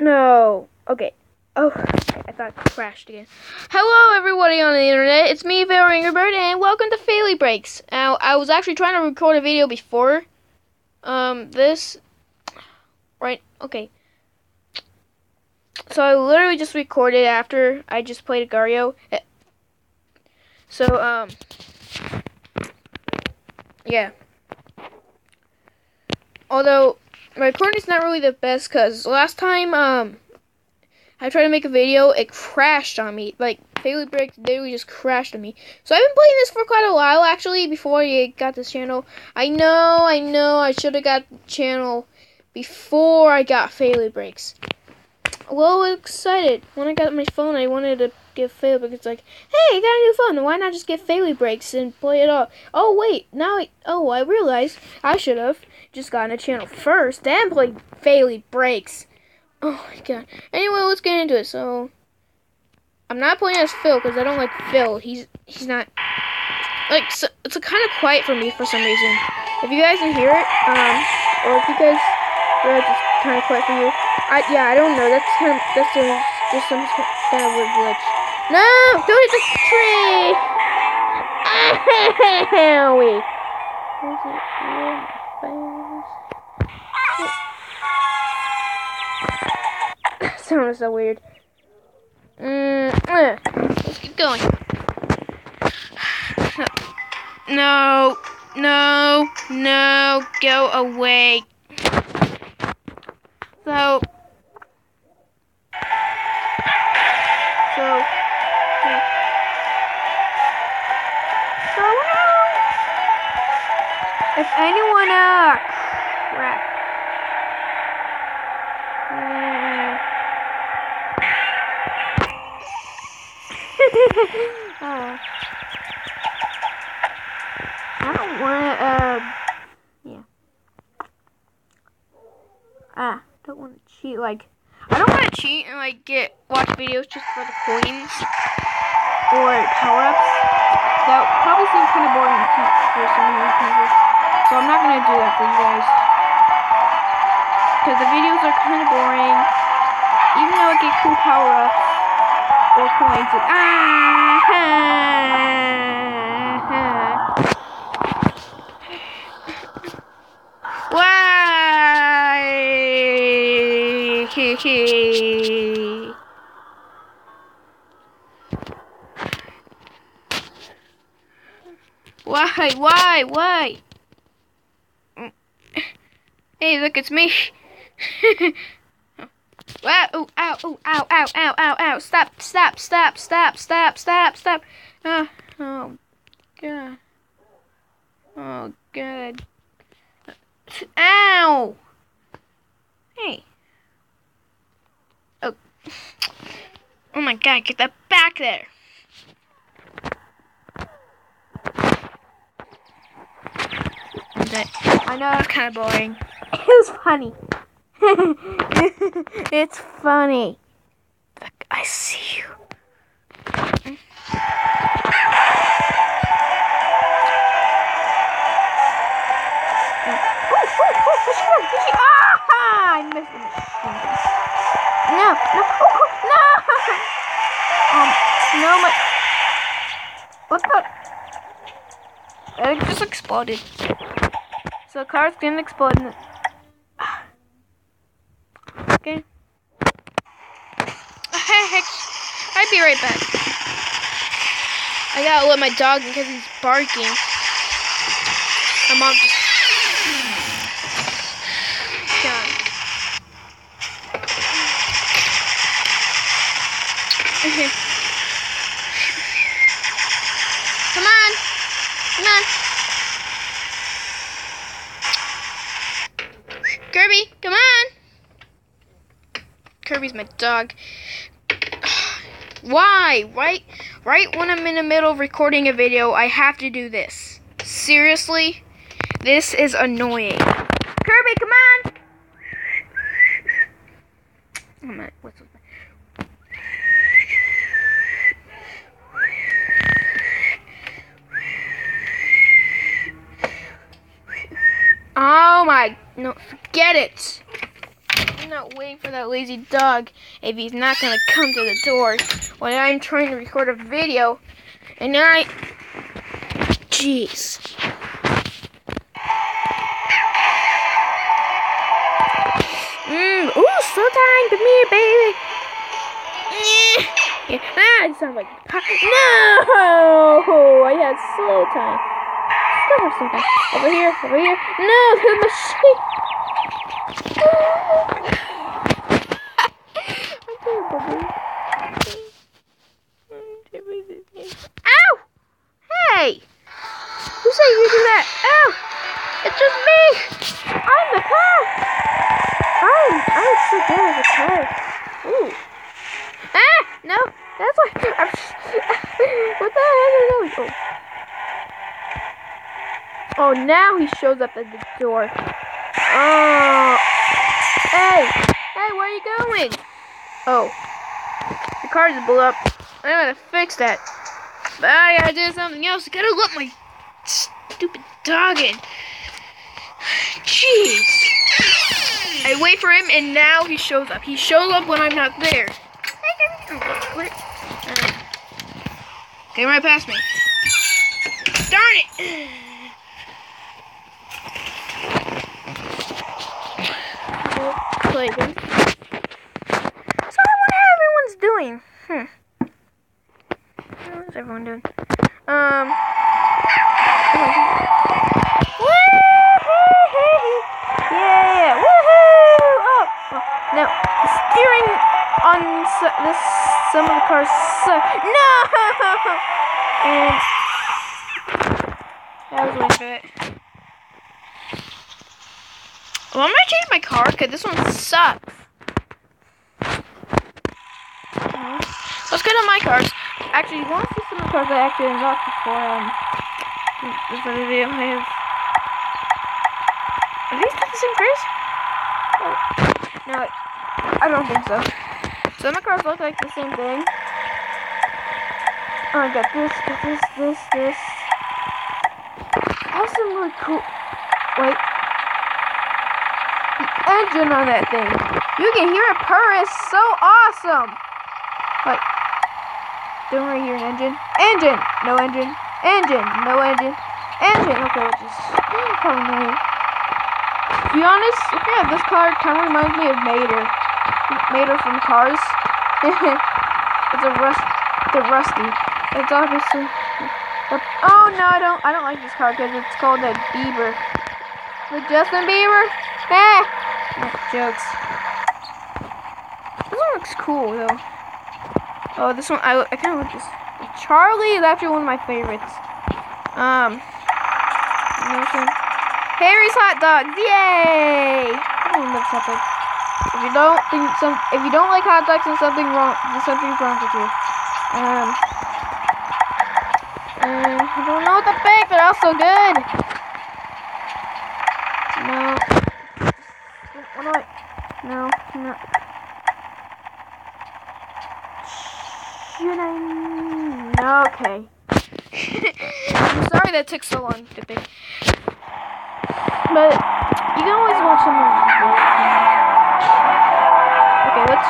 No. Okay. Oh, I thought it crashed again. Hello, everybody on the internet. It's me, Vale Ringerbird, and welcome to Faily Brakes. Now, I was actually trying to record a video before um this. Right. Okay. So I literally just recorded after I just played Agar.io. Eh. So um. Yeah. Although my recording's not really the best because last time um I tried to make a video, it crashed on me. Like Faily Brake literally just crashed on me. So I've been playing this for quite a while actually before I got this channel. I know, I know, I should have got the channel before I got Faily Brakes. Well, excited when I got my phone. I wanted to get Faily Brakes. It's like, hey, I got a new phone. Why not just get Faily Brakes and play it all? Oh wait, now I oh I realized I should have just gotten a channel first, then played Faily Brakes. Oh my god. Anyway, let's get into it. So, I'm not playing as Phil because I don't like Phil. He's he's not like so, it's kind of quiet for me for some reason. If you guys can hear it, um, or if you guys feel like it's kind of quiet for you, I yeah, I don't know. That's kind of that's just, just some kind of weird glitch. No, don't hit the tree. Owie. It? so weird. Mm, uh, let's keep going. No, no, no, go away. So, so, okay. so if anyone, uh, oh. I don't want to, uh, yeah. Ah, don't want to cheat, like, I don't want to cheat and, like, get, watch videos just for the coins or power-ups. That probably seems kind of boring for some of you people. So I'm not going to do that for you guys. Because the videos are kind of boring. Even though I get cool power-ups coins. Ah! Why? Why? Why? Why? Hey, look, it's me. Oh, ow, oh, ow, ow, ow, ow, ow. Stop, stop, stop, stop, stop, stop, stop. Uh, oh, God. Oh, God. Ow! Hey. Oh. Oh my God, get that back there. I know it's kind of boring. It was funny. it's funny. I see you. It. No, no, oh, no! Um, no, my. What the? It just exploded. So car's gonna explode. Okay. Heck, I'd be right back. I gotta let my dog in because he's barking. My mom just. Come on. Come on. Kirby, come on. Kirby's my dog. Why? Right right when I'm in the middle of recording a video, I have to do this. Seriously? This is annoying. Kirby, come on! My, what's with my... Oh my, no, forget it. Cannot wait for that lazy dog if he's not gonna come to the door when I'm trying to record a video. And I. Jeez. Mmm, ooh, slow time, come here, baby. Yeah, ah, it sounds like. No! I had slow time. Have slow time. Over here, over here. No, the machine. Ow! Hey! Who said you do that? Ow! It's just me! I'm the car! I'm, I'm so good as a car. Ooh. Ah! No! That's why I'm What the heck is going Oh. oh, now he shows up at the door. Oh. Hey! Hey, where are you going? Oh. The car just blew up. I gotta fix that. But I gotta do something else. I gotta let my stupid dog in. Jeez. I wait for him and now he shows up. He shows up when I'm not there. Uh, Came right past me. Darn it! So I wonder how everyone's doing. Hmm. What's everyone doing? Um. Yeah! Woohoo! Oh, oh, no. Steering on this some of the cars suck. No! And that was way for it. Well, I'm gonna change my car because this one sucks. Let's get on my cars. Actually, you want to see some of the cars I actually unlocked before um this other video I have. Are these not the same cars? Oh. No, I don't think so. Some of the cars look like the same thing. Oh, I got this, got this, this, this. That's some really cool. Wait. The engine on that thing. You can hear it purr. It's so awesome. Wait. Don't really hear an engine. Engine. No engine. Engine. No engine. Engine. Okay, which is probably annoying. To be honest, looking at this car kind of reminds me of Mater. Mater from Cars. it's a rust. A rusty. It's obviously. Oh no, I don't. I don't like this car because it's called a Bieber. The Justin Bieber. Eh. Jokes. This one looks cool though. Oh, this one. I, I kind of like this. Charlie is actually one of my favorites. Um. Harry's hot dogs. Yay! Everyone loves hot dogs. If you don't think some, if you don't like hot dogs, then something wrong. There's something wrong with you. Um. uh, I don't know what to pick. They're all so good. No. What do I? No. No. Should I? No. Okay. I'm sorry that took so long to pick. But you can always watch some of. Okay, let's.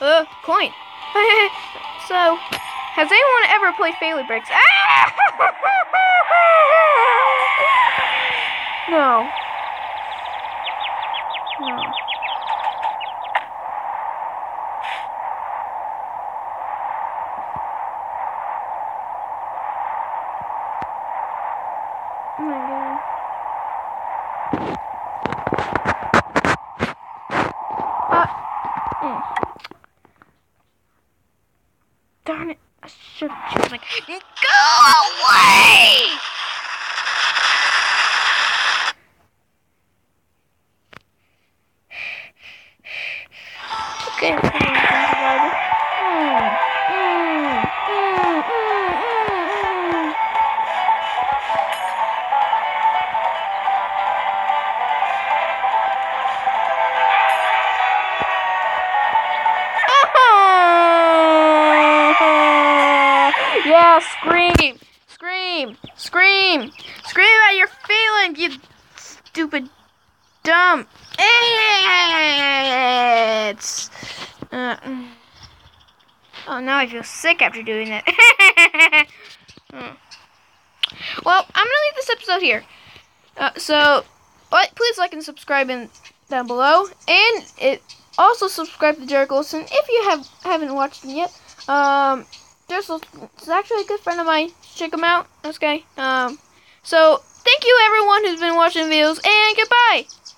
Uh, coin. so, has anyone ever played Failure Bricks? No. No. Oh my god. Uh, mm. Darn it. I should have like Go away! Okay, now scream, scream, scream, scream at your feelings, you stupid dumb idiots. Uh, oh, now I feel sick after doing that. Hmm. well, I'm gonna leave this episode here. Uh, so, please like and subscribe in, down below, and it also subscribe to Derek Olson if you have haven't watched him yet. Um, there's is actually a good friend of mine. Check him out. This guy. Um, so thank you everyone who's been watching videos, and goodbye.